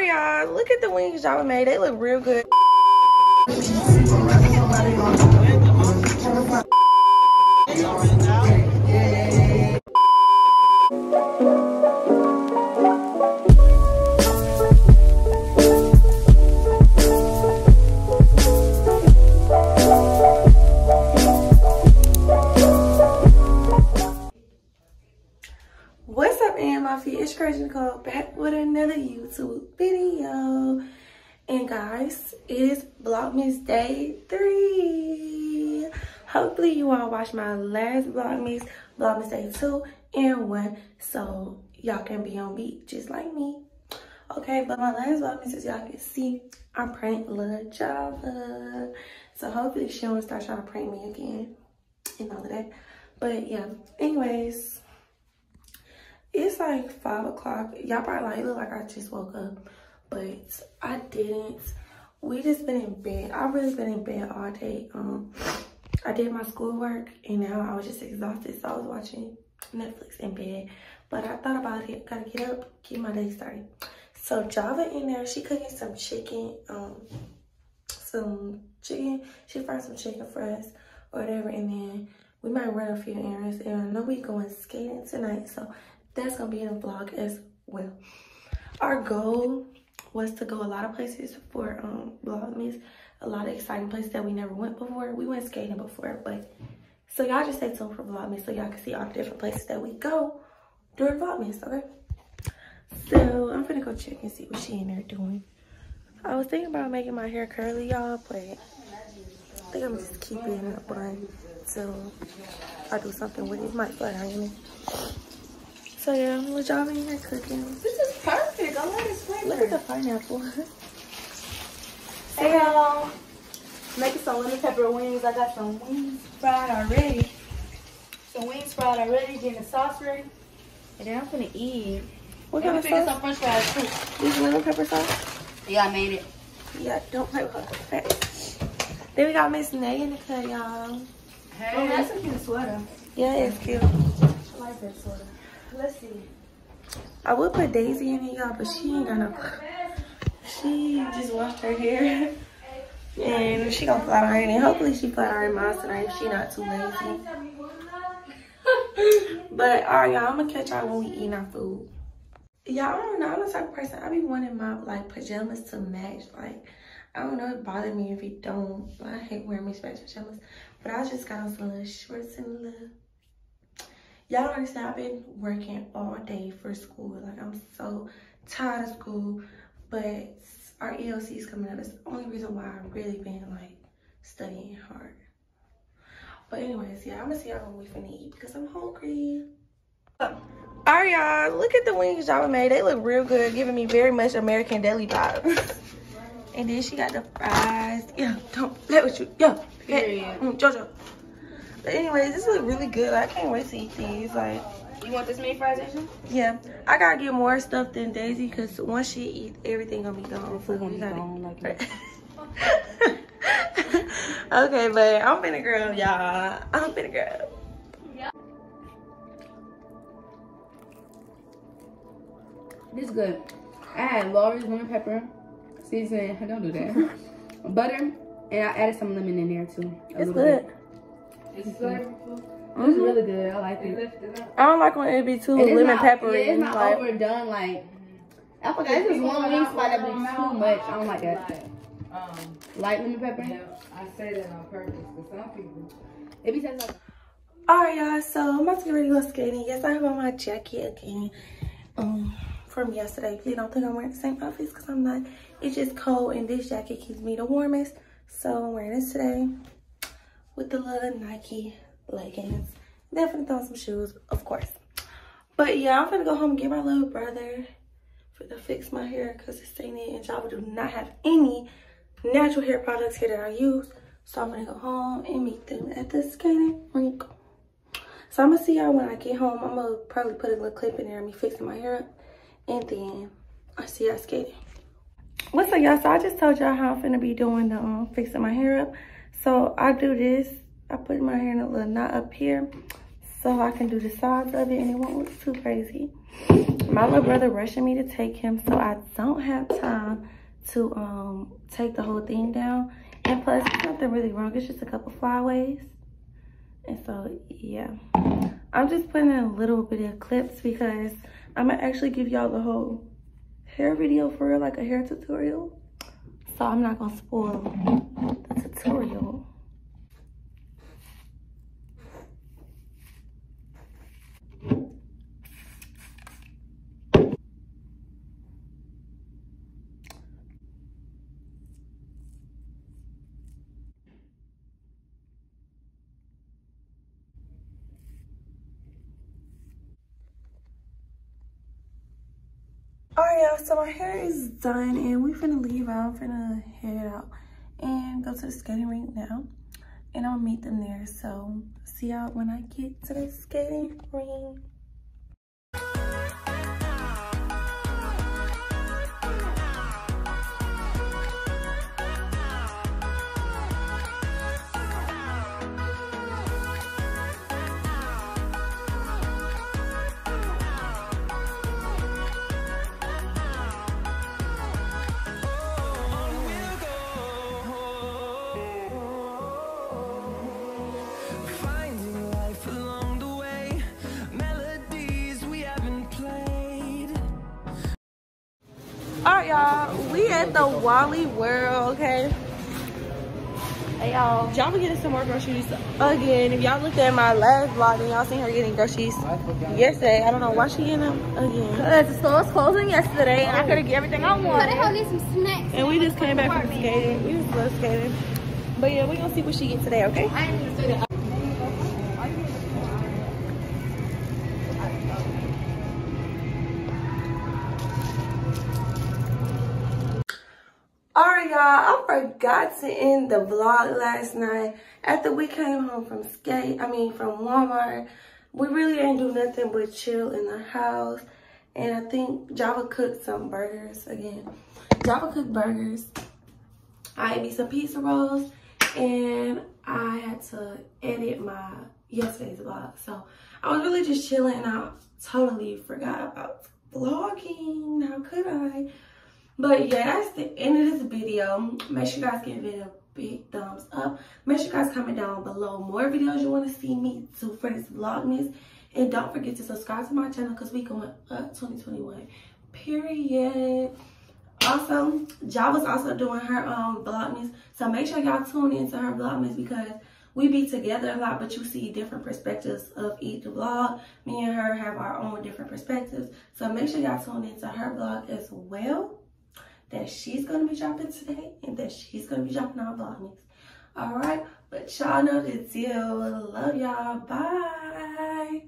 Right, y'all, look at the wings Java made. They look real good. What's up, AMFE? It's Asia Nicole back with another YouTube video. Guys, it is Vlogmas Day 3. Hopefully you all watched my last Vlogmas, Vlogmas Day 2 and 1. So y'all can be on beat just like me. Okay, but my last Vlogmas, as y'all can see, I pranked Lil Java. So hopefully she won't start trying to prank me again and all of that. But yeah, anyways it's like five o'clock. Y'all probably like look like I just woke up, but I didn't. We just been in bed. I've really been in bed all day. Um, I did my schoolwork and now I was just exhausted, so I was watching Netflix in bed. But I thought about it. Gotta get up, get my day started. So Java in there, she cooking some chicken, um, some chicken. She fried some chicken for us or whatever, and then we might run a few errands. And I know we going skating tonight, so that's gonna be in the vlog as well. Our goal was to go a lot of places for um vlogmas, a lot of exciting places that we never went before. We went skating before, but so y'all just stay tuned for vlogmas so y'all can see all the different places that we go during vlogmas, okay? So I'm gonna go check and see what she in there doing. I was thinking about making my hair curly, y'all, but I think I'm just keeping it in a bun till I do something with it. it might flat iron me. So yeah, little job in here cooking. This is. I love this flavor. Look at the pineapple. Hey y'all. Making some lemon pepper wings. I got some wings fried already. Some wings fried already. Getting the sauce ready. And then I'm gonna eat. what And kind we of fixing sauce? some french fries too. This lemon pepper sauce? Yeah, I made it. Yeah, don't play with her. Okay. Then we got Miss Nay in the cut, y'all. Hey. Oh, that's a cute sweater. Yeah, it's cute. I like that sweater. Let's see. I would put Daisy in it, y'all, but she ain't got no. She just washed her hair. And she gonna flat iron it. Hopefully she flat iron mine tonight if she not too lazy. But alright, y'all, I'm gonna catch y'all when we eat our food. Y'all, I don't know. I'm the type of person, I be wanting my like pajamas to match. Like, I don't know, it bothers me if it don't. I hate wearing mismatched pajamas. But I just got on some little shorts and a little y'all don't understand i've been working all day for school. Like i'm so tired of school. But our elc is coming up. That's the only reason why i've really been like studying hard. But anyways yeah i'm gonna see y'all when we finna eat because i'm hungry. All right y'all. Look at the wings java made. They look real good giving me very much american deli vibes. And then she got the fries. Yeah don't play with you. Yeah. Period. mm, jojo but anyways, this look really good. I can't wait to eat these. Like, You want this many fries, Asian? yeah, I gotta get more stuff than Daisy because once she eat, everything gonna be gone. So gone, gotta- okay, but I'm finna girl, y'all. I'm finna girl. This is good. I had Lawry's lemon pepper seasoning. Don't do that. Butter, and I added some lemon in there too. a It's good. bit. It's flavorful. It's really good. I like It it. I don't like when it be too lemon not- peppery. Yeah, it's not like, overdone. Like I forgot. It's just one wing spot that be too much. I don't like that. Um, Light lemon pepper. yeah, I say that on purpose because some people. It be tastes like. Alright, y'all. So I'm about to get ready to go skating. Yes, I have on my jacket again. Um, from yesterday. Please don't think I'm wearing the same outfits because I'm not. It's just cold and this jacket keeps me the warmest. So I'm wearing this today with the little Nike leggings. Definitely throw on some shoes, of course. But yeah, I'm gonna go home and get my little brother for to fix my hair because it's staying and y'all do not have any natural hair products here that I use. So I'm gonna go home and meet them at the skating rink. So I'm gonna see y'all when I get home. I'm gonna probably put a little clip in there of me fixing my hair up. And then I see y'all skating. What's up y'all? So I just told y'all how I'm finna be doing the um, fixing my hair up. So I do this. I put my hair in a little knot up here. so I can do the sides of it and it won't look too crazy. My little brother rushing me to take him, so I don't have time to um take the whole thing down. And plus, it's nothing really wrong. It's just a couple flyaways. And so, yeah. I'm just putting in a little bit of clips because I'm going to actually give y'all the whole hair video for like a hair tutorial. So I'm not going to spoil tutorial. Alright y'all, so my hair is done and we're finna leave. I'm finna head out and go to the skating rink now. And I'll meet them there. So see y'all when I get to the skating rink. Y'all, we at the Wally World, okay? Hey y'all, y'all been getting some more groceries again. If y'all looked at my last vlog, and y'all seen her getting groceries yesterday. I don't know why she getting them again. Because the store was closing yesterday and I couldn't get everything I Gotta wanted. help me some snacks. And we just came back from skating. We just love skating. But yeah, we gonna see what she get today, okay? Alright y'all, I forgot to end the vlog last night. After we came home from skate, I mean from Walmart, we really didn't do nothing but chill in the house. And I think Java cooked some burgers again. Java cooked burgers. I ate me some pizza rolls and I had to edit my yesterday's vlog. So I was really just chilling and I totally forgot about vlogging. How could I? But yeah, that's the end of this video. Make sure you guys give it a big thumbs up. Make sure you guys comment down below more videos you want to see me do for this vlogmas. And don't forget to subscribe to my channel because we going up 2021. Period. Also, Java's also doing her um vlogmas. So make sure y'all tune into her vlogmas because we be together a lot, but you see different perspectives of each vlog. Me and her have our own different perspectives. So make sure y'all tune into her vlog as well that she's going to be dropping today and that she's going to be dropping on Vlogmas. All right, but y'all know the deal. Love y'all. Bye.